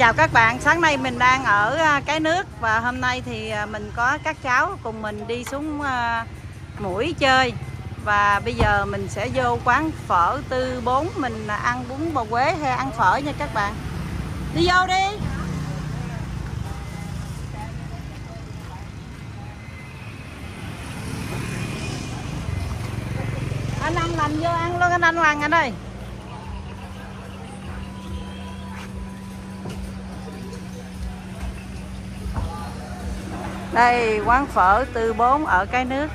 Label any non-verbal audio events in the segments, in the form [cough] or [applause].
chào các bạn, sáng nay mình đang ở à, cái nước và hôm nay thì à, mình có các cháu cùng mình đi xuống à, mũi chơi và bây giờ mình sẽ vô quán phở tư bốn mình ăn bún bò Quế hay ăn phở nha các bạn. Đi vô đi. Anh ăn lành vô ăn luôn anh ăn Hoàng anh ơi. Đây quán phở tư bốn ở cái nước.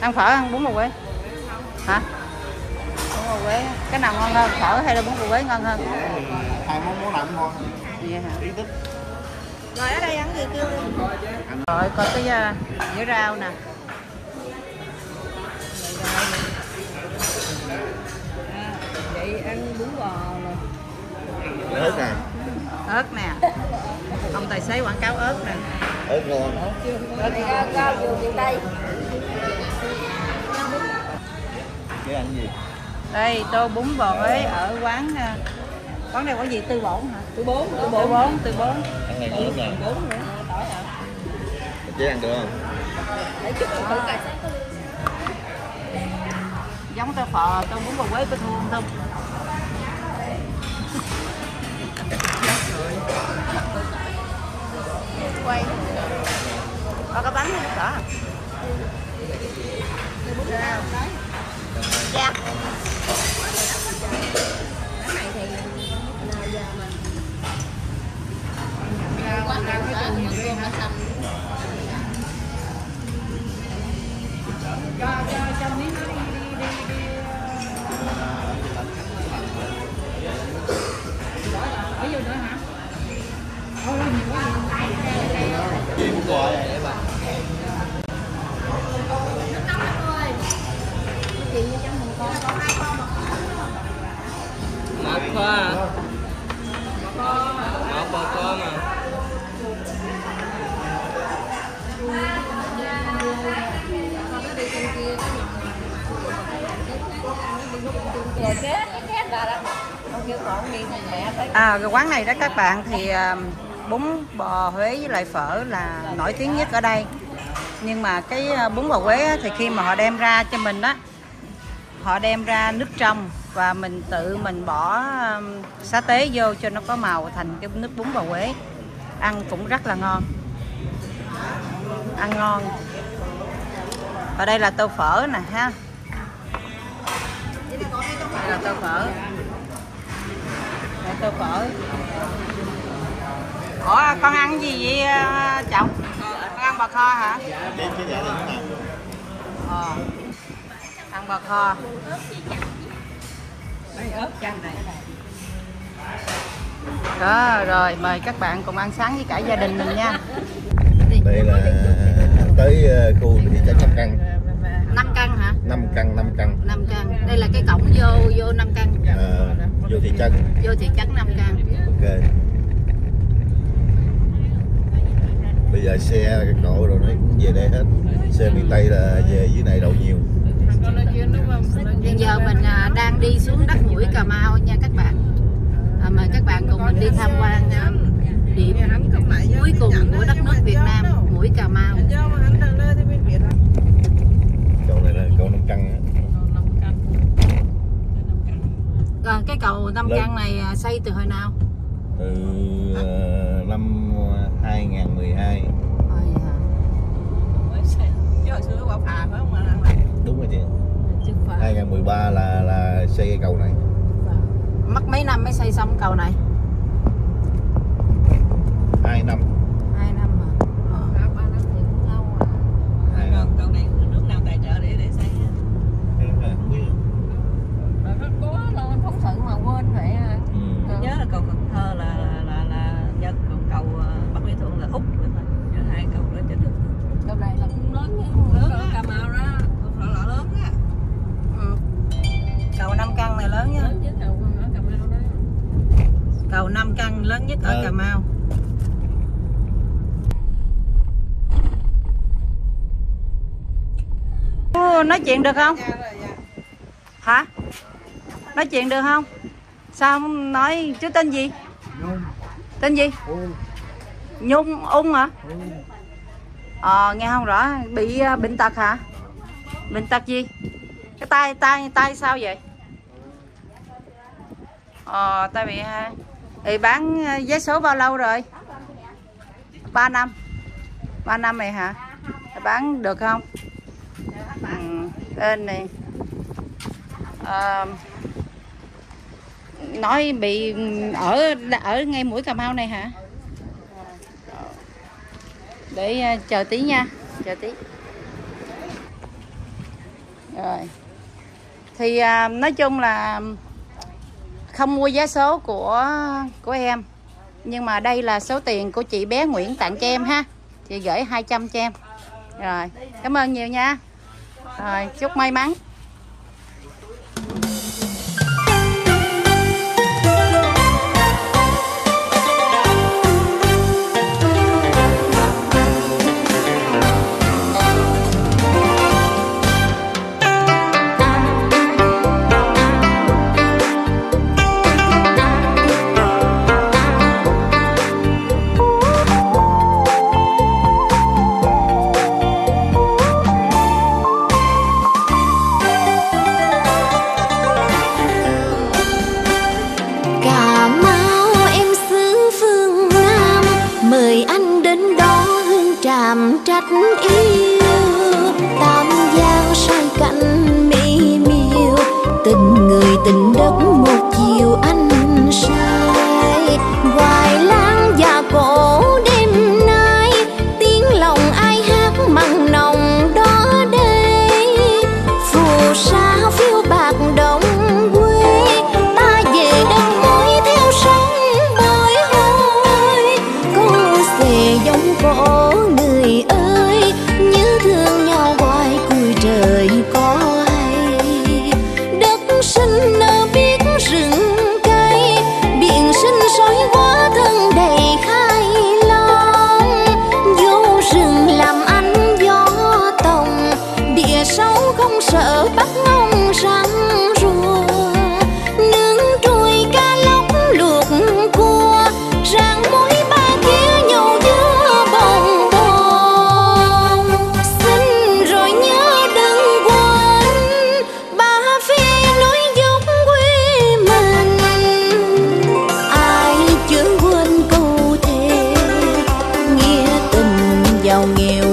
Ăn phở ăn bún bò Quế. Hả? Bún bò Quế. Cái nào ngon hơn phở hay là bún bò Quế ngon hơn? Hai món món nào cũng ngon vậy hả? Ý thích rồi ở đây ăn gì kêu đi rồi coi cái dĩa rau nè. Vậy ăn bún bò rồi ớt nè. Ớt nè. Ông tài xế quảng cáo ớt nè. Ớt ngon. Rồi thì rau cái ăn gì? Đây tô bún bò Huế ở quán uh, quán này quán gì tư bổn hả? Thứ bốn tư bốn bốn tư bốn ăn này ngon lắm nè bốn nữa tỏi hả chế ăn được không? Để chút thử coi. Giống tô phở tô bún bò Huế có thua không Một kho Một bò con à À, cái quán này đó các bạn thì à, bún bò Huế với lại phở là nổi tiếng nhất ở đây. Nhưng mà cái ờ, bún bò Huế á, thì khi mà họ đem ra cho mình đó họ đem ra nước trong và mình tự mình bỏ xá tế vô cho nó có màu thành cái nước bún bò Huế. Ăn cũng rất là ngon. Ăn ngon. Và đây là tô phở nè ha. Đây là tô phở. Đây tô phở. Ủa con ăn gì vậy à, chồng? Con ăn bò kho hả? chế chế vậy đi Ờ. Ăn bò kho. Đây ớt chanh này Đó, rồi mời các bạn cùng ăn sáng với cả gia đình mình nha. đây là tới ờ, khu thị trấn Nam Căn 5 căn hả? 5 căn 5 căn 5 căn. Đây là cái cổng vô vô 5 căn. Ờ, vô thị trấn Vô thị trấn 5 căn. ok bây giờ xe cái cộ rồi nó cũng về đây hết xe miền tây là về dưới này đậu nhiều Hiện giờ mình à, đang đi xuống đất mũi Cà Mau nha các bạn. À, mời các bạn cùng mình đi tham quan à, điểm cuối cùng của đất nước Việt Nam, mũi Cà Mau. cầu này là cầu Nam Căn á. Còn cái cầu Nam. Căn này xây từ hồi nào? từ năm 2012 Ôi à. xây chứ xưa quả phà phải không mà? Này đúng rồi chị. Chứ phà 2013 là là xây cái cầu này. Mất mấy năm mới xây xong cầu này? 2 năm hai năm mà Ờ. ba ba năm thì cũng lâu rồi Hai cầu năm. cầu này nước nào tài trợ để để xây á Em là không biết. rồi nó có lo phóng sự mà quên vậy à Ừ. tôi nhớ là cầu Cần Thơ là là là, là dân còn cầu ờ, Bắc Mỹ Thuận là úc đúng rồi nhớ hai cầu đó trên nước cầu này là cũng lớn lớn đó. Cà Mau đó là, là lớn á ừ. cầu năm căn này lớn nhất lớn nhất cầu ở Cà Mau đó căn lớn nhất ở Ừ. Cà Mau. Nói chuyện được không? Hả? Nói chuyện được không? Sao không nói chú tên gì? Tên gì? Nhung ung hả? Ờ nghe không rõ. Bị ờ, bệnh tật hả? Bệnh tật gì? Cái tay tay tay sao vậy? Ờ tay bị ha thì bán ờ, vé số bao lâu rồi? 3 năm. 3 năm này hả? Bán được không? Ừ, tên này. À, nói bị ừ, ở ở ngay mũi Cà Mau này hả? Để ờ, chờ tí nha. Chờ tí. Rồi. Thì à, nói chung là không mua giá số của của em. Nhưng mà đây là số tiền của chị bé Nguyễn tặng cho em ha. Chị gửi 200 cho em. Rồi, cảm ơn nhiều nha. Rồi, chúc may mắn. Giàu nghèo.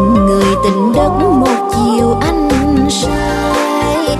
Người tình đất một chiều anh sai.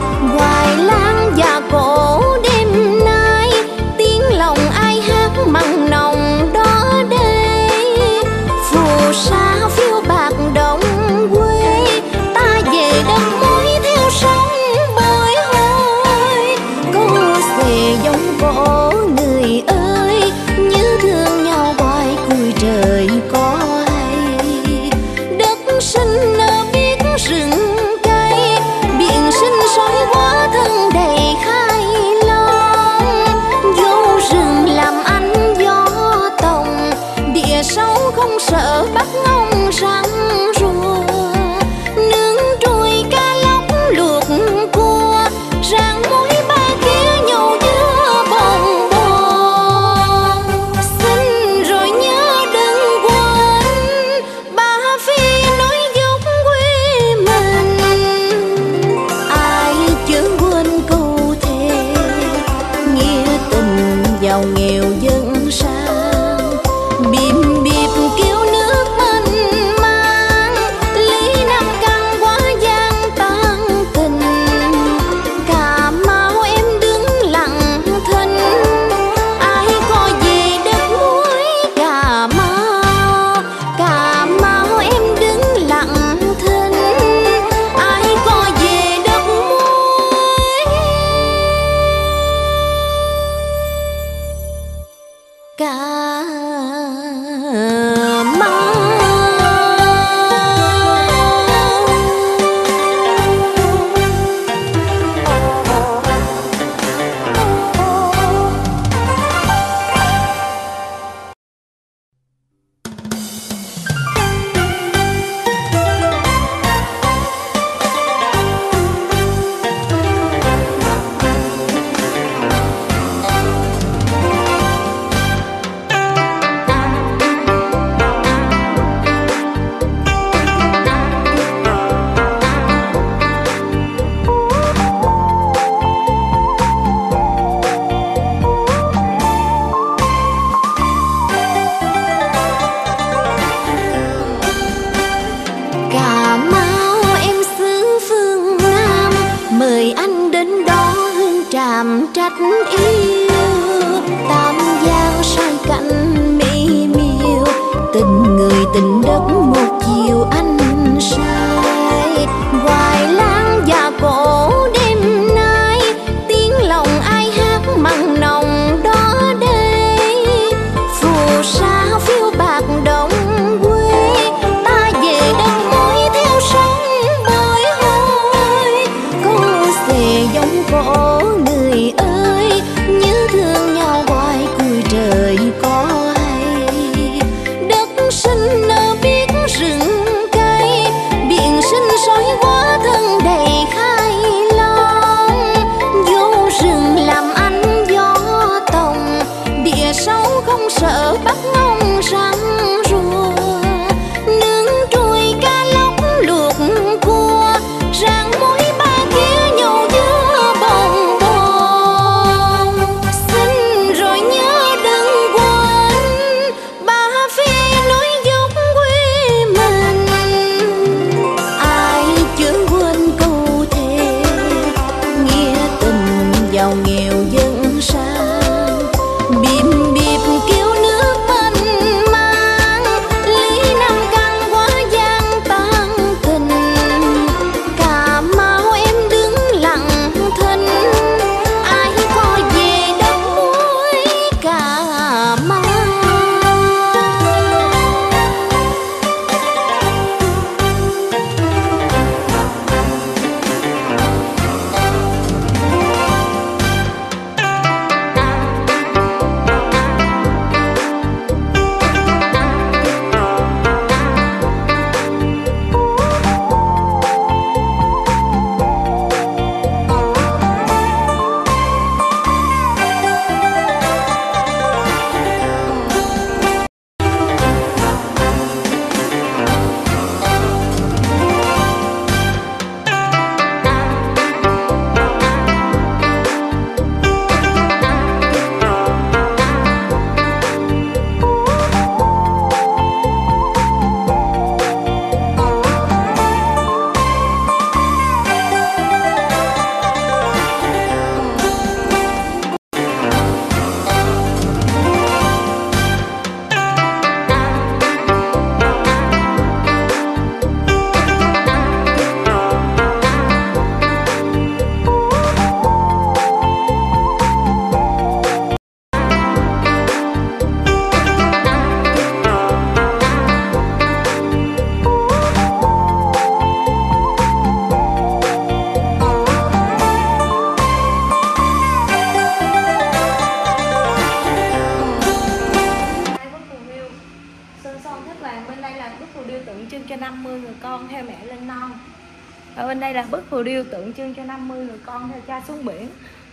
Bên đây là bức phù điêu tượng trưng cho 50 người con theo cha xuống biển.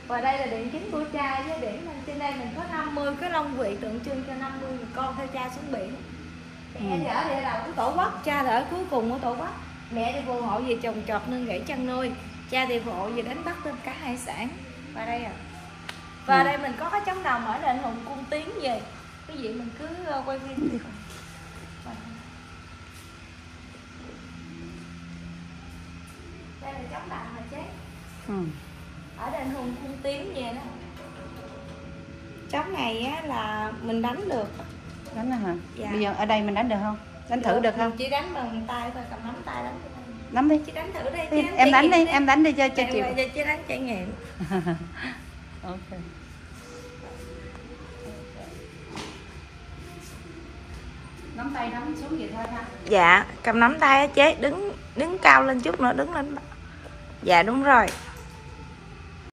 Và đây là điện chính của cha với điểm trên đây mình có 50 cái long vị tượng trưng cho 50 người con theo cha xuống biển. Mẹ thì ở địa đầu của tổ quốc cha thì ở cuối cùng của tổ quốc. Mẹ thì phù hộ về trồng trọt nương rẫy chăn nuôi cha thì phù hộ về đánh bắt tôm cá hải sản. Và đây à và Ừ. đây mình có cái trống đồng ở đền hùng cung tiến về. Cái gì mình cứ ờ, quay phim đi đây là trống đồng mà chế ừ. ở đền hùng cung tiến về đó. Trống này á là mình đánh được. Đánh đó hả? Dạ. bây giờ ở đây mình đánh được không? Đánh thử được không? Mình chỉ đánh bằng tay thôi cầm nắm tay đánh. Nắm đi. Chị đánh thử đi Đi, chị em đánh đi nghiệm em đánh đi cho cho chịu bây giờ chị đánh trải nghiệm [laughs] ok. Nắm tay nắm xuống vậy thôi ha. Dạ cầm nắm tay á chế đứng đứng cao lên chút nữa đứng lên dạ đúng rồi.